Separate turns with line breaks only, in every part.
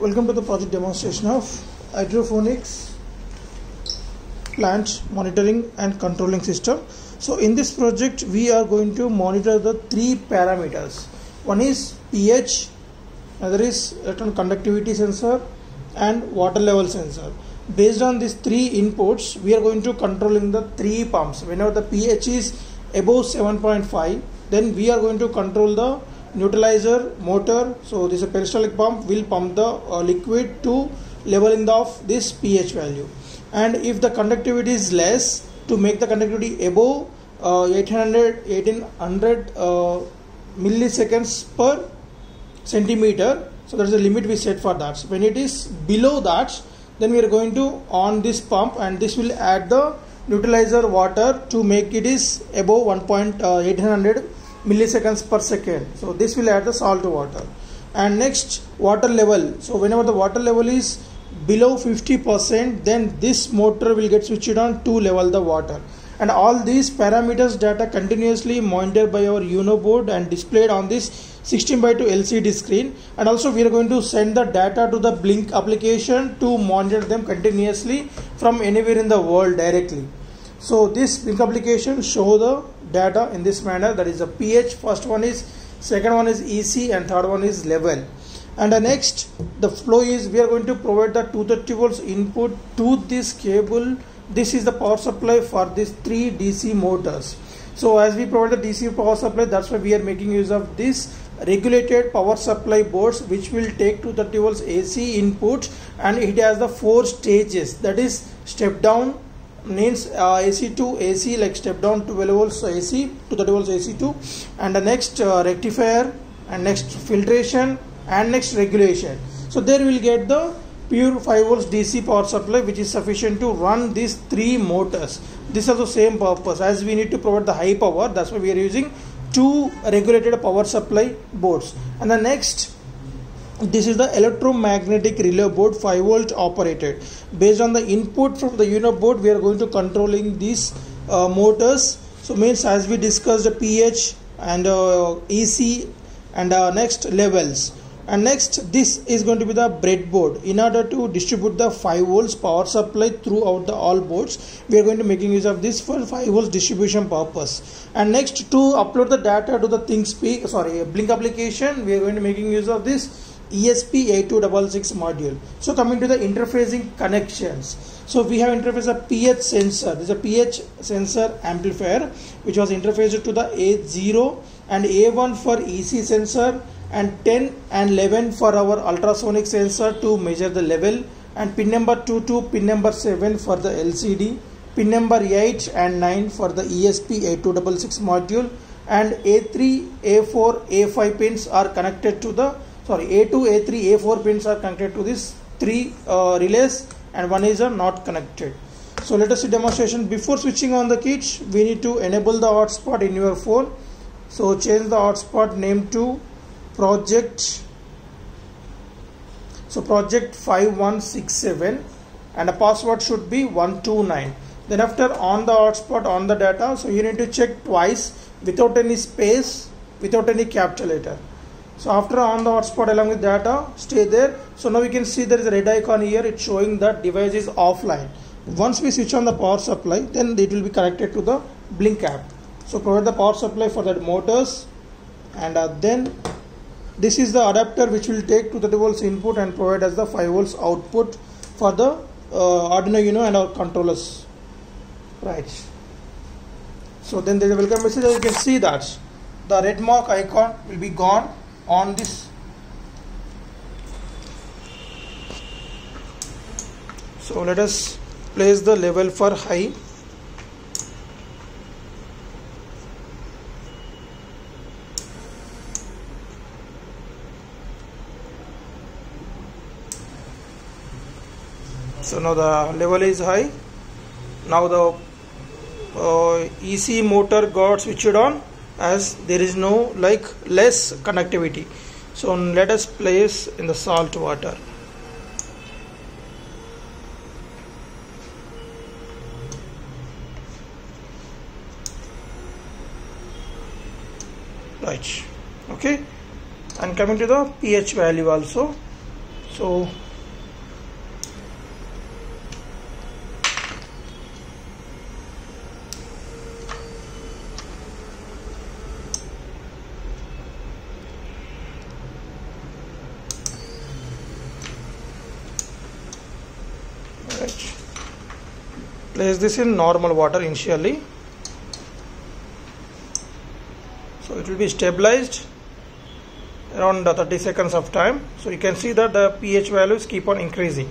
Welcome to the project demonstration of hydroponics plant monitoring and controlling system. So in this project we are going to monitor the three parameters. One is pH, another is electron conductivity sensor and water level sensor. Based on these three inputs we are going to controlling the three pumps. Whenever the pH is above 7.5 then we are going to control the neutralizer motor. So this is a peristaltic pump. Will pump the uh, liquid to leveling of this pH value. And if the conductivity is less to make the conductivity above uh, 800 1800 uh, milliseconds per centimeter so there is a limit we set for that. So when it is below that then we are going to on this pump and this will add the neutralizer water to make it is above 1.800 milliseconds per second. So this will add the salt water. And next water level. So whenever the water level is below 50% then this motor will get switched on to level the water. And all these parameters data continuously monitored by our UNO board and displayed on this 16 by 2 LCD screen. And also we are going to send the data to the Blynk application to monitor them continuously from anywhere in the world directly so this application show the data in this manner. That is the pH first one is second one is EC and third one is level. And the next the flow is we are going to provide the 230 volts input to this cable. This is the power supply for these three DC motors. So as we provide the DC power supply that's why we are making use of this regulated power supply boards which will take 230 volts AC input and it has the four stages. That is step down means uh, AC2 AC like step down 12 volts AC to 30 volts AC2 and the next uh, rectifier and next filtration and next regulation. So there we will get the pure 5 volts DC power supply which is sufficient to run these three motors. This is the same purpose as we need to provide the high power that's why we are using two regulated power supply boards. And the next this is the electromagnetic relay board 5 volt operated. Based on the input from the UNO board we are going to controlling these uh, motors. So means as we discussed the pH and uh, EC and uh, next levels. And next this is going to be the breadboard. In order to distribute the 5 volts power supply throughout the all boards we are going to making use of this for 5 volts distribution purpose. And next to upload the data to the ThingSpeak sorry Blynk application we are going to making use of this ESP8266 module. So coming to the interfacing connections. So we have interface a pH sensor. This is a pH sensor amplifier which was interfaced to the A0 and A1 for EC sensor and 10 and 11 for our ultrasonic sensor to measure the level and pin number 2 to pin number 7 for the LCD, pin number 8 and 9 for the ESP8266 module and A3, A4, A5 pins are connected to the sorry A2, A3, A4 pins are connected to this three uh, relays and one is uh, not connected. So let us see demonstration. Before switching on the kit, we need to enable the hotspot in your phone. So change the hotspot name to project. So project 5167 and the password should be 129. Then after on the hotspot on the data, so you need to check twice without any space, without any capital letter so after on the hotspot along with data stay there. So now we can see there is a red icon here. It's showing that device is offline. Once we switch on the power supply then it will be connected to the Blynk app. So provide the power supply for that motors. And uh, then this is the adapter which will take to the volts input and provide as the 5 volts output for the uh, Arduino Uno and our controllers. Right. So then there is a welcome message. You can see that the red mark icon will be gone on this. So let us place the level for high. So now the level is high. Now the uh, EC motor got switched on as there is no like less conductivity so let us place in the salt water. Right. Okay. And coming to the pH value also. So right place this in normal water initially. So it will be stabilized around 30 seconds of time. So you can see that the pH values keep on increasing.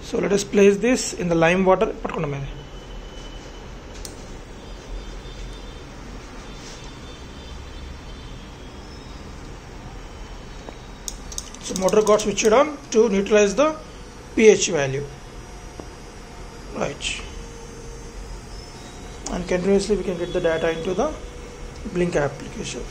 So let us place this in the lime water so motor got switched on to neutralize the pH value. Right. And continuously we can get the data into the Blynk application